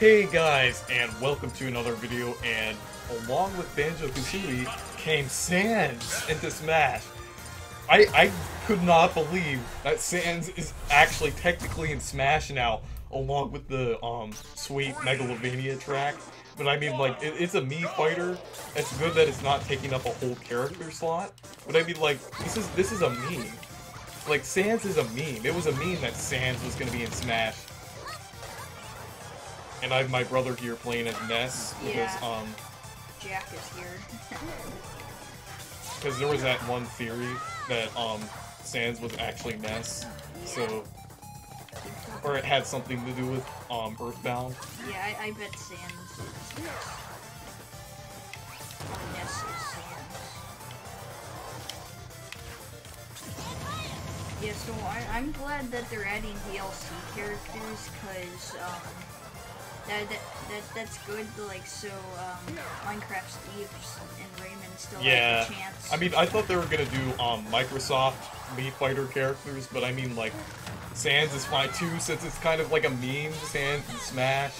Hey guys, and welcome to another video, and along with Banjo-Kazooie came Sans into Smash. I, I could not believe that Sans is actually technically in Smash now, along with the um sweet Megalovania track. But I mean, like, it, it's a Mii fighter. It's good that it's not taking up a whole character slot. But I mean, like, this is this is a meme. Like, Sans is a meme. It was a meme that Sans was gonna be in Smash. And I have my brother here playing as Ness because Yeah. um Jack is here. because there was that one theory that um Sans was actually Ness, so or it had something to do with um Earthbound. yeah, I, I bet Sans is Ness is Sans. Yeah, so I, I'm glad that they're adding DLC characters, cause um, that, that that that's good. Like, so um, Minecraft Steve's and Rayman still Yeah. have a chance. I mean, I thought they were gonna do um Microsoft Mii Fighter characters, but I mean like Sans is fine too since it's kind of like a meme. Sans and Smash.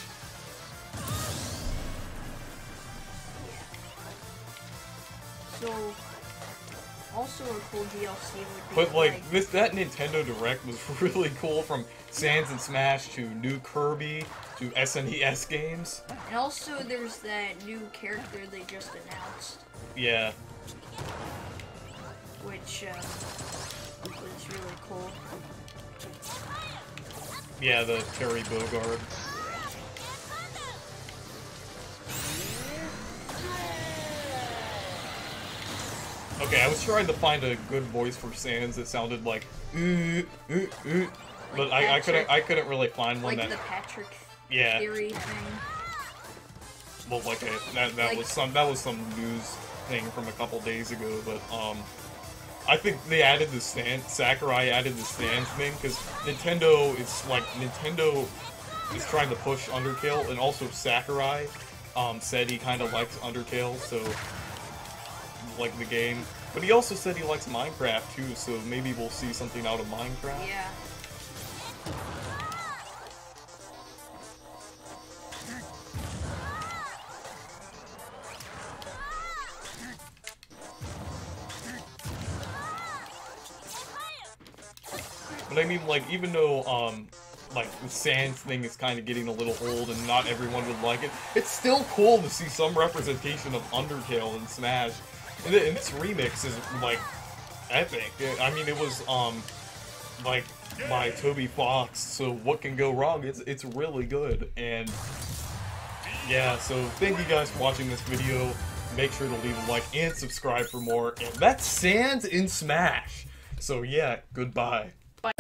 So, also a cool DLC would be But like this, that Nintendo Direct was really cool from Sans and Smash to new Kirby to SNES games. and also there's that new character they just announced, Yeah. which um, was really cool. Yeah, the Terry Bogard. Okay, I was trying to find a good voice for Sans that sounded like, "Uh, uh, uh," but I, I couldn't. I couldn't really find one Like that. the Patrick Yeah, theory thing. well, like a, that. That Like- was some. That was some news thing from a couple days ago. But um, I think they added the Sans. Sakurai added the Sans thing because Nintendo is like Nintendo is trying to push Undertale, and also Sakurai um, said he kind of likes Undertale, so like the game. But he also said he likes Minecraft too, so maybe we'll see something out of Minecraft. Yeah. But I mean, like, even though, um, like, the Sans thing is kind of getting a little old and not everyone would like it, it's still cool to see some representation of Undertale in Smash. And, th- and this remix is, like, epic. I mean, it was, um, like, by Toby Fox, so what can go wrong? It's, it's really good. And, yeah, so thank you guys for watching this video. Make sure to leave a like and subscribe for more. And that's Sans in Smash. So, yeah, goodbye. Bye.